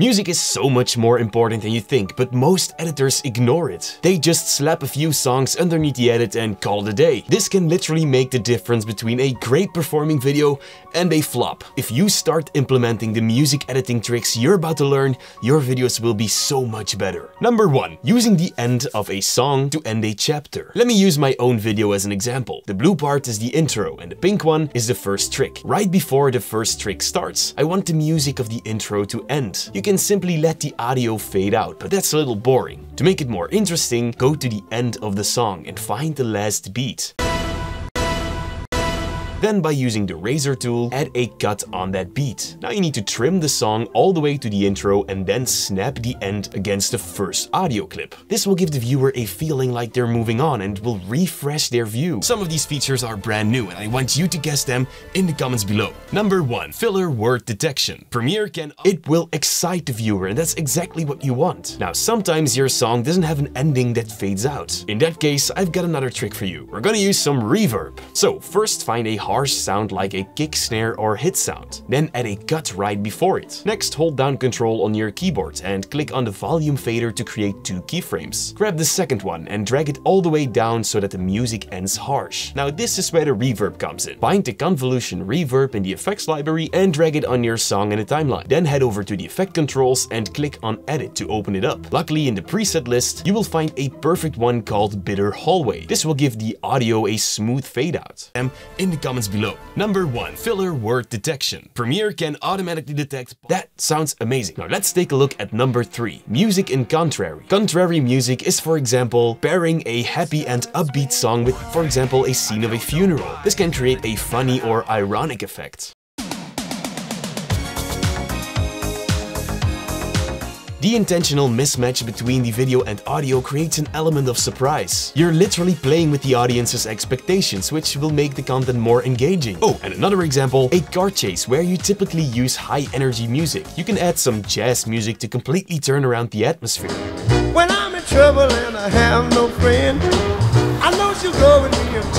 Music is so much more important than you think, but most editors ignore it. They just slap a few songs underneath the edit and call it a day. This can literally make the difference between a great performing video and a flop. If you start implementing the music editing tricks you're about to learn, your videos will be so much better. Number 1. Using the end of a song to end a chapter. Let me use my own video as an example. The blue part is the intro and the pink one is the first trick. Right before the first trick starts, I want the music of the intro to end. You can simply let the audio fade out, but that's a little boring. To make it more interesting, go to the end of the song and find the last beat. Then by using the razor tool, add a cut on that beat. Now you need to trim the song all the way to the intro and then snap the end against the first audio clip. This will give the viewer a feeling like they're moving on and will refresh their view. Some of these features are brand new and I want you to guess them in the comments below. Number 1. Filler word detection. Premiere can... It will excite the viewer and that's exactly what you want. Now sometimes your song doesn't have an ending that fades out. In that case, I've got another trick for you. We're gonna use some reverb. So first find a sound like a kick, snare or hit sound. Then add a cut right before it. Next, hold down control on your keyboard and click on the volume fader to create two keyframes. Grab the second one and drag it all the way down so that the music ends harsh. Now this is where the reverb comes in. Find the convolution reverb in the effects library and drag it on your song in the timeline. Then head over to the effect controls and click on edit to open it up. Luckily in the preset list, you will find a perfect one called Bitter Hallway. This will give the audio a smooth fade out. In the comments below. Number 1. Filler word detection. Premiere can automatically detect... That sounds amazing. Now let's take a look at number 3. Music in contrary. Contrary music is for example pairing a happy and upbeat song with for example a scene of a funeral. This can create a funny or ironic effect. The intentional mismatch between the video and audio creates an element of surprise. You're literally playing with the audience's expectations, which will make the content more engaging. Oh, and another example, a car chase where you typically use high energy music. You can add some jazz music to completely turn around the atmosphere. When I'm in trouble and I have no friend, I know she'll go with me.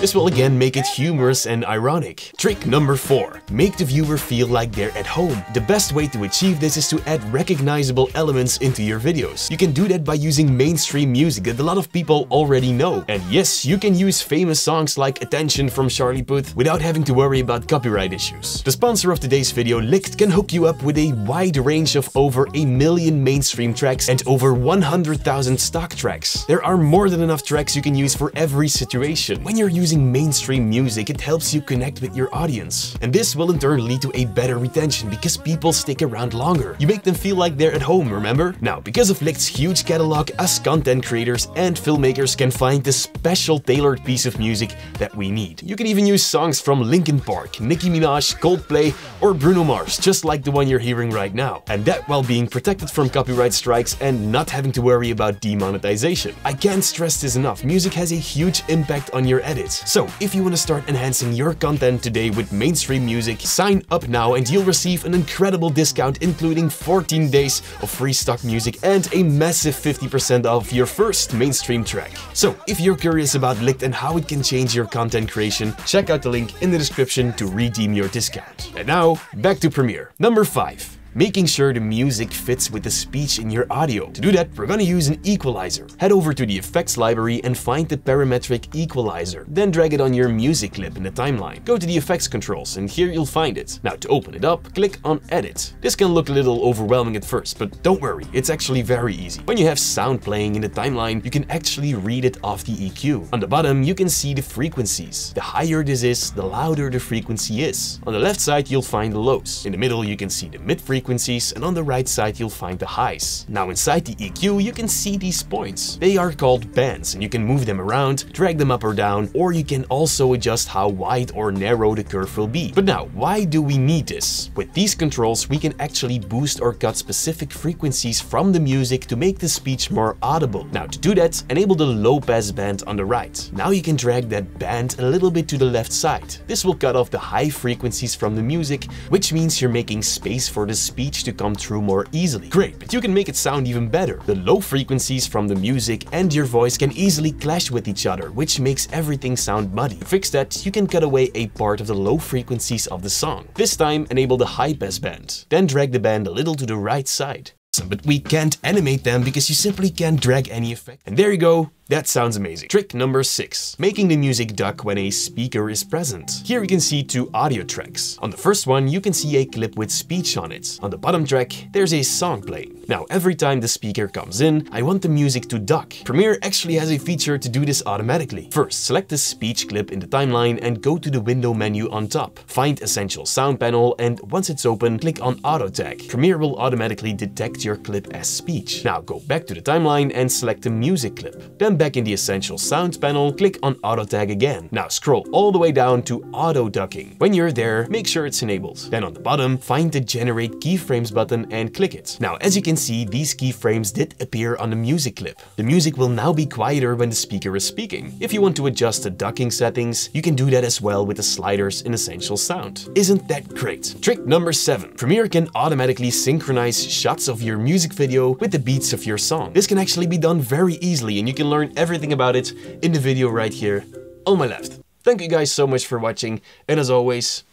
This will again make it humorous and ironic. Trick number 4. Make the viewer feel like they're at home. The best way to achieve this is to add recognizable elements into your videos. You can do that by using mainstream music that a lot of people already know. And yes, you can use famous songs like Attention from Charlie Puth without having to worry about copyright issues. The sponsor of today's video, Lickd, can hook you up with a wide range of over a million mainstream tracks and over 100,000 stock tracks. There are more than enough tracks you can use for every situation. When you're using using mainstream music, it helps you connect with your audience. And this will in turn lead to a better retention because people stick around longer. You make them feel like they're at home, remember? Now, because of Lickd's huge catalog, us content creators and filmmakers can find the special tailored piece of music that we need. You can even use songs from Linkin Park, Nicki Minaj, Coldplay, or Bruno Mars, just like the one you're hearing right now. And that while being protected from copyright strikes and not having to worry about demonetization. I can't stress this enough, music has a huge impact on your edits. So if you want to start enhancing your content today with mainstream music, sign up now and you'll receive an incredible discount including 14 days of free stock music and a massive 50% off your first mainstream track. So if you're curious about Lickd and how it can change your content creation, check out the link in the description to redeem your discount. And now, back to Premiere. Number 5 making sure the music fits with the speech in your audio. To do that, we're gonna use an equalizer. Head over to the effects library and find the parametric equalizer. Then drag it on your music clip in the timeline. Go to the effects controls and here you'll find it. Now to open it up, click on edit. This can look a little overwhelming at first, but don't worry, it's actually very easy. When you have sound playing in the timeline, you can actually read it off the EQ. On the bottom, you can see the frequencies. The higher this is, the louder the frequency is. On the left side, you'll find the lows. In the middle, you can see the mid frequency frequencies and on the right side you'll find the highs. Now inside the EQ you can see these points. They are called bands and you can move them around, drag them up or down, or you can also adjust how wide or narrow the curve will be. But now, why do we need this? With these controls we can actually boost or cut specific frequencies from the music to make the speech more audible. Now to do that, enable the low pass band on the right. Now you can drag that band a little bit to the left side. This will cut off the high frequencies from the music, which means you're making space for the speech to come through more easily. Great, but you can make it sound even better. The low frequencies from the music and your voice can easily clash with each other, which makes everything sound muddy. To fix that, you can cut away a part of the low frequencies of the song. This time, enable the high pass band. Then drag the band a little to the right side. But we can't animate them because you simply can't drag any effect. And there you go, that sounds amazing. Trick number 6. Making the music duck when a speaker is present. Here we can see two audio tracks. On the first one you can see a clip with speech on it. On the bottom track there's a song playing. Now every time the speaker comes in, I want the music to duck. Premiere actually has a feature to do this automatically. First, select the speech clip in the timeline and go to the window menu on top. Find Essential Sound panel and once it's open, click on Auto Tag. Premiere will automatically detect your clip as speech. Now go back to the timeline and select the music clip. Then back in the Essential Sounds panel, click on Auto Tag again. Now scroll all the way down to Auto Ducking. When you're there, make sure it's enabled. Then on the bottom, find the Generate Keyframes button and click it. Now as you can see, these keyframes did appear on the music clip. The music will now be quieter when the speaker is speaking. If you want to adjust the ducking settings, you can do that as well with the sliders in Essential Sound. Isn't that great? Trick number 7. Premiere can automatically synchronize shots of your music video with the beats of your song. This can actually be done very easily and you can learn everything about it in the video right here on my left. Thank you guys so much for watching and as always,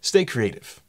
stay creative.